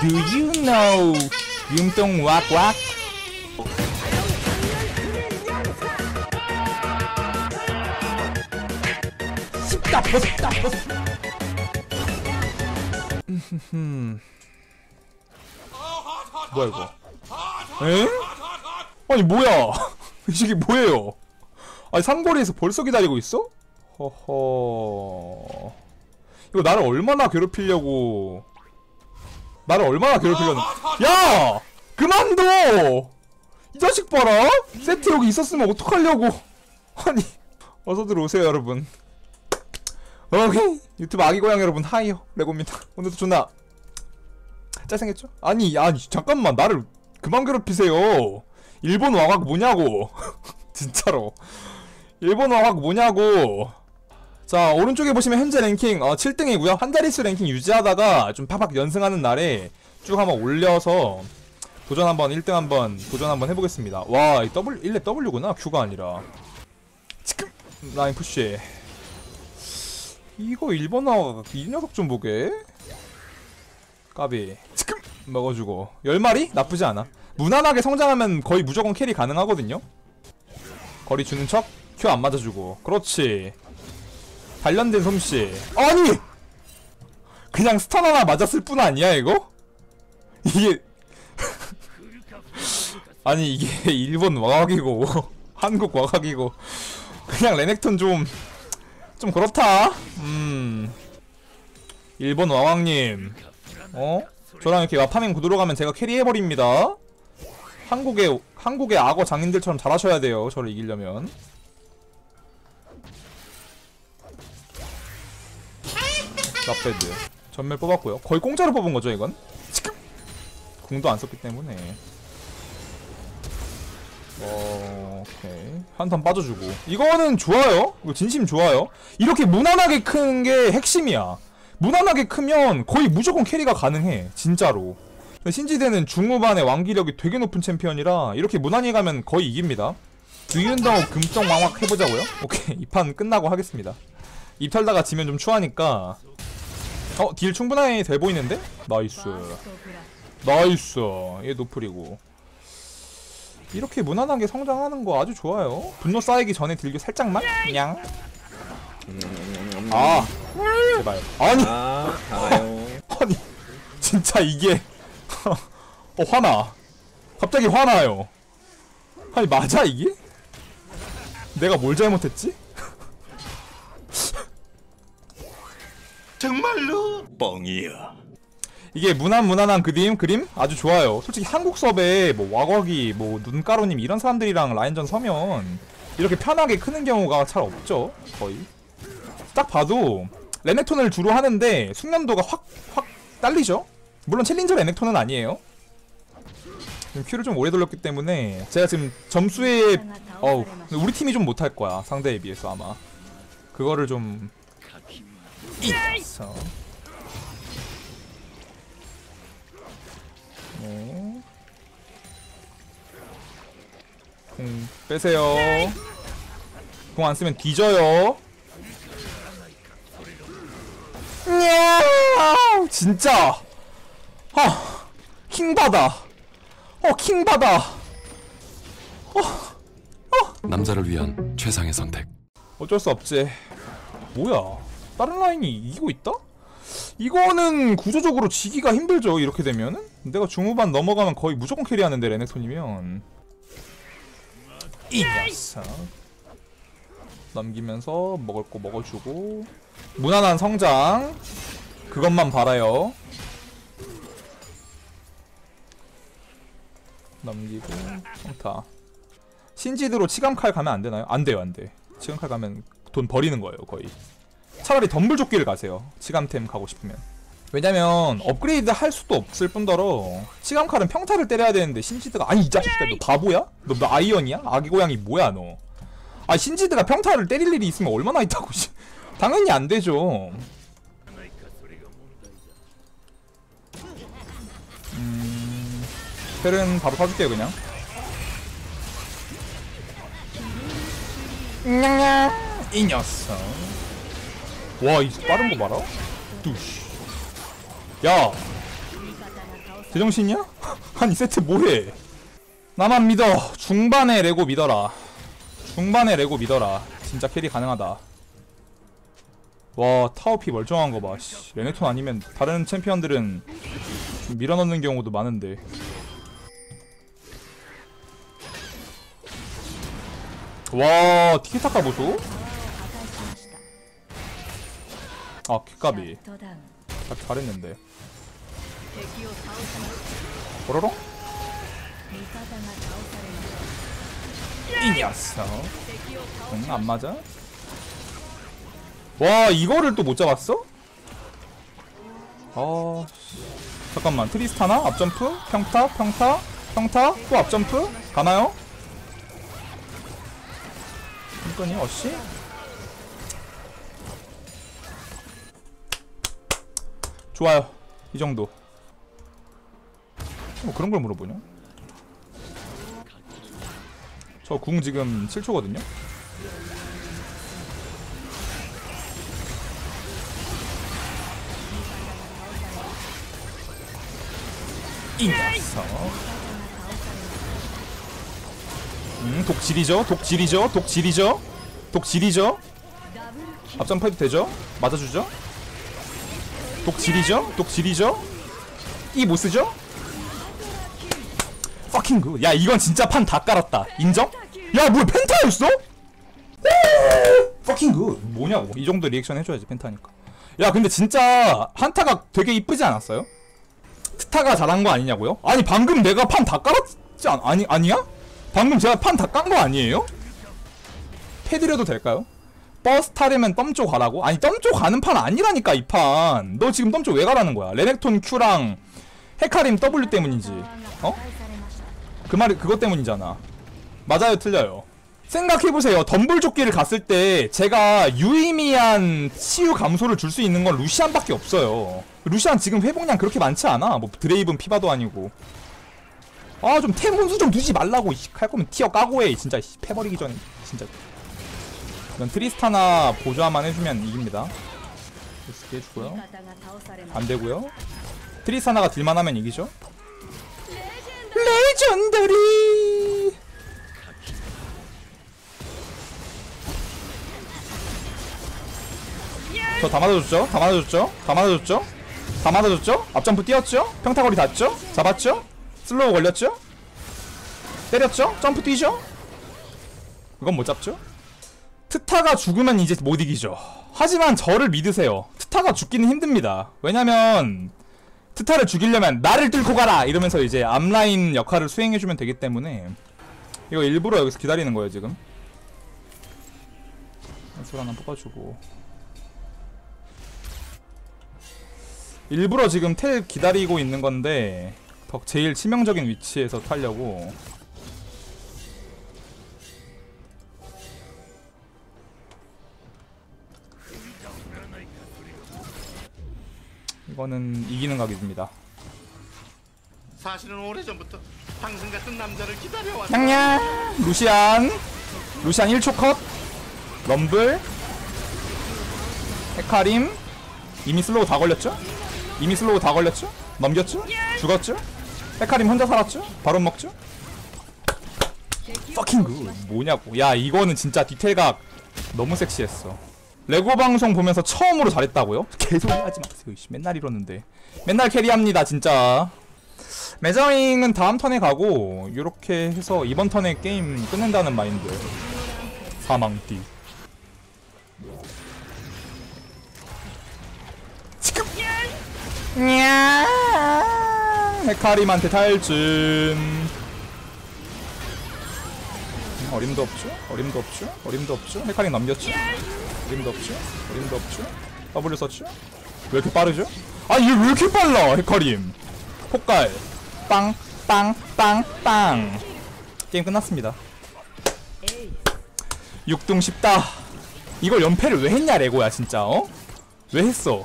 Do you know 융동 왁왁? 씹다 벗다 벗. 음. 뭐야 이거? 에? 아니 뭐야? 이 새끼 뭐예요? 아니 상거리에서 벌써 기다리고 있어? 허허. 이거 나를 얼마나 괴롭히려고? 나를 얼마나 괴롭히려는? 야! 그만둬! 이 자식 봐라! 세트 여기 있었으면 어떡하려고! 아니, 어서 들어오세요, 여러분. 오케이. 유튜브 아기 고양 여러분, 하이요. 레고입니다. 오늘도 존나 잘생겼죠? 아니, 아니, 잠깐만, 나를 그만 괴롭히세요. 일본 왕학 뭐냐고. 진짜로. 일본 왕학 뭐냐고. 자 오른쪽에 보시면 현재 랭킹 어, 7등이고요. 한 자릿수 랭킹 유지하다가 좀 팍팍 연승하는 날에 쭉 한번 올려서 도전 한번 1등 한번 도전 한번 해보겠습니다. 와 이 W 1렙 W구나 Q가 아니라. 지금! 라인 푸시 이거 일본어 이 녀석 좀 보게. 까비. 지금! 먹어주고. 10마리? 나쁘지 않아. 무난하게 성장하면 거의 무조건 carry 가능하거든요. 거리 주는 척? Q 안 맞아주고. 그렇지 단련된 솜씨. 아니! 그냥 stun 하나 맞았을 뿐 아니야 이거? 이게 아니 이게 일본 왁왁이고 한국 왁왁이고 그냥 레넥톤 좀좀 그렇다. 음. 일본 왁왁님. 어? 저랑 이렇게 와파밍 구도로 가면 제가 캐리해버립니다. 한국의 한국의 악어 장인들처럼 잘하셔야 돼요 저를 이기려면 나패드. 전멸 뽑았고요. 거의 공짜로 뽑은 거죠 이건? 지금? 궁도 안 썼기 때문에. 어, 오케이. 한턴 빠져주고. 이거는 좋아요. 이거 진심 좋아요. 이렇게 무난하게 큰 게 핵심이야. 무난하게 크면 거의 무조건 캐리가 가능해. 진짜로. 신지대는 중후반에 왕기력이 되게 높은 챔피언이라 이렇게 무난히 가면 거의 이깁니다. 유윤덕 금정 왕확 해보자고요? 오케이. 이 판 끝나고 하겠습니다. 입 털다가 지면 좀 추하니까 어, 딜 충분하게 돼 보이는데? 나이스. 나이스. 얘 노플이고. 이렇게 무난하게 성장하는 거 아주 좋아요. 분노 쌓이기 전에 딜교 살짝만? 냥. 아. 제발. 아니, 아. 아니. 진짜 이게. 어, 화나. 갑자기 화나요. 아니, 맞아, 이게? 내가 뭘 잘못했지? 정말로 뻥이야. 이게 무난 무난한 그림 그림 아주 좋아요. 솔직히 한국 섭에 뭐 와거기 뭐 눈가루님 이런 사람들이랑 라인전 서면 이렇게 편하게 크는 경우가 잘 없죠. 거의 딱 봐도 레넥톤을 주로 하는데 숙련도가 확 확 딸리죠. 물론 챌린저 레넥톤은 아니에요. 지금 큐를 좀 오래 돌렸기 때문에 제가 지금 점수에 어우 우리 팀이 좀 못할 거야 상대에 비해서 아마 그거를 좀 있어. 네. 공 빼세요. 공 안 쓰면 뒤져요. 진짜. 아, 킹받아. 어, 킹받아. 남자를 위한 최상의 선택. 어쩔 수 없지. 뭐야? 다른 라인이 이기고 있다? 이거는 구조적으로 지기가 힘들죠. 이렇게 되면은 내가 중후반 넘어가면 거의 무조건 캐리하는데 레넥톤이면 이 녀석 넘기면서 먹을 거 먹어주고 무난한 성장 그것만 바라요. 넘기고 평타 신지드로 치감칼 가면 안 되나요? 안 돼요, 안 돼. 치감칼 가면 돈 버리는 거예요, 거의. 차라리 덤블조끼를 가세요. 치감템 가고 싶으면. 왜냐면 업그레이드 할 수도 없을 뿐더러 치감칼은 평타를 때려야 되는데 신지드가 아니 이 자식아 너 바보야? 너, 너 아이언이야? 아기 고양이 뭐야 너? 아 신지드가 평타를 때릴 일이 있으면 얼마나 있다고 씨. 당연히 안 되죠. 음, 펠은 바로 사줄게요 그냥. 이 녀석. 와, 이 빠른 거 봐라. 뚜시. 야, 제정신이야? 아니 세트 뭐해 나만 믿어 중반에 레고 믿어라 중반에 레고 믿어라 진짜 carry 가능하다 와 타워피 멀쩡한 거봐 레넥톤 아니면 다른 챔피언들은 좀 밀어넣는 경우도 많은데 와 티키타카 보소? 아 키까비 아, 잘했는데 보로롱? 이 녀석 응, 안 맞아? 와 이거를 또 못 잡았어? 아 잠깐만 트리스타나? 앞점프? 평타? 평타? 평타? 또 앞점프? 가나요? 이거니 어씨? 좋아요. 이 정도. 뭐 그런 걸 물어보냐? 저 궁 지금 7초거든요? 이 녀석. 음 독질이죠? 독질이죠? 독질이죠? 독질이죠? 앞전 파이브 되죠? 맞아주죠? 독질이죠? 독질이죠? 이 못 쓰죠? fucking good. 야, 이건 진짜 판 다 깔았다. 인정? 야, 뭐야, penta였어? fucking good. 뭐냐고. 이 정도 리액션 해줘야지, penta니까. 야, 근데 진짜 한타가 되게 이쁘지 않았어요? 트타가 잘한 거 아니냐고요? 아니, 방금 내가 판 다 깔았지 않, 아니, 아니야? 방금 제가 판 다 깐 거 아니에요? 패드려도 될까요? 버스 타려면 덤쪽 가라고? 아니 덤쪽 가는 판 아니라니까 이 판 너 지금 덤쪽 왜 가라는 거야? 레넥톤 Q랑 헤카림 W 때문인지. 어? 그 말이 그것 때문이잖아. 맞아요 틀려요. 생각해보세요. 덤불조끼를 갔을 때 제가 유의미한 치유 감소를 줄 수 있는 건 루시안밖에 없어요. 루시안 지금 회복량 그렇게 많지 않아. 뭐 드레이븐 피바도 아니고. 아 좀 템 훈수 좀 두지 말라고 할 거면 tier 까고 해 진짜 패버리기 전에 진짜. 이건 트리스타나 보좌만 해주면 이깁니다 쉽게 해주고요 안되고요 트리스타나가 deal만 하면 이기죠 legendary 자 다 맞아줬죠? 다 맞아줬죠? 다 맞아줬죠? 다 맞아줬죠? 앞점프 뛰었죠? 평타거리 닿죠? 잡았죠? slow 걸렸죠? 때렸죠? 점프 뛰죠? 그건 못 잡죠? 트타가 죽으면 이제 못 이기죠. 하지만 저를 믿으세요. 트타가 죽기는 힘듭니다. 왜냐면 트타를 죽이려면 나를 뚫고 가라 이러면서 이제 앞라인 역할을 수행해주면 되기 때문에 이거 일부러 여기서 기다리는 거예요 지금. 술 하나 뽑아주고 일부러 지금 텔 기다리고 있는 건데 더 제일 치명적인 위치에서 타려고 이거는 이기는 각입니다. 사실은 오래전부터 당신 같은 남자를 기다려왔어. 냥냥 루시안 루시안 1초 컷 럼블 헤카림 이미 slow 다 걸렸죠? 이미 slow 다 걸렸죠? 넘겼죠? 죽었죠? 헤카림 혼자 살았죠? 바로 먹죠? fucking good 뭐냐고 야 이거는 진짜 디테일각 너무 섹시했어 레고 방송 보면서 처음으로 잘했다고요? 개소리 하지 마세요 이씨. 맨날 이러는데. 맨날 carry합니다 진짜. 매저잉은 다음 턴에 가고 이렇게 해서 이번 턴에 게임 끝낸다는 마인드. 사망띠. 지금! 냐 헤카림한테 탈진 어림도 없죠? 어림도 없죠? 어림도 없죠? 헤카림 넘겼죠 어림도 없죠 어림도 없죠 W 썼죠 왜 이렇게 빠르죠 아얘 왜 이렇게 빨라 헤카림 폭갈 빵, 빵, 빵, 빵. 게임 끝났습니다. 6등 쉽다. 이걸 연패를 왜 했냐, 레고야, 진짜, 어? 왜 했어?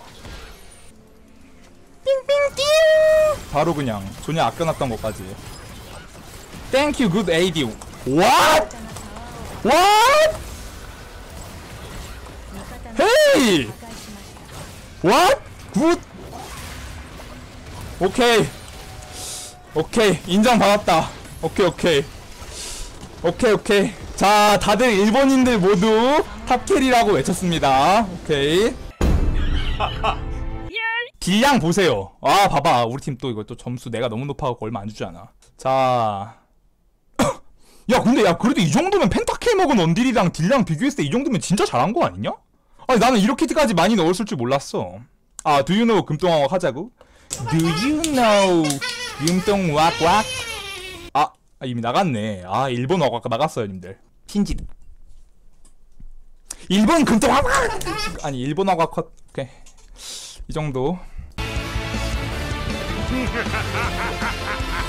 바로 그냥 존이 아껴놨던 것까지. You, good AD. What? 오이 What? good 오케이 오케이 인정받았다. 오케이 오케이 오케이 오케이 자 다들 일본인들 모두 top carry라고 외쳤습니다. 오케이 딜량 보세요. 아 봐봐. 우리 팀 또 이거 또 점수 내가 너무 높아갖고 얼마 안 주잖아. 자 야 근데 야 그래도 이 정도면 pentakill 먹은 원딜이랑 딜량 비교했을 때 이 정도면 진짜 잘한 거 아니냐? 아니 나는 이렇게까지 많이 넣었을 줄 몰랐어. 아 do you know 금동왕국 하자고? do you know 금동왁왁? 아 아, 이미 나갔네. 아 일본어가 아까 나갔어요 님들. 흰집 일본 금동왁왁! 아니 일본어가 컷. 오케이. 이 정도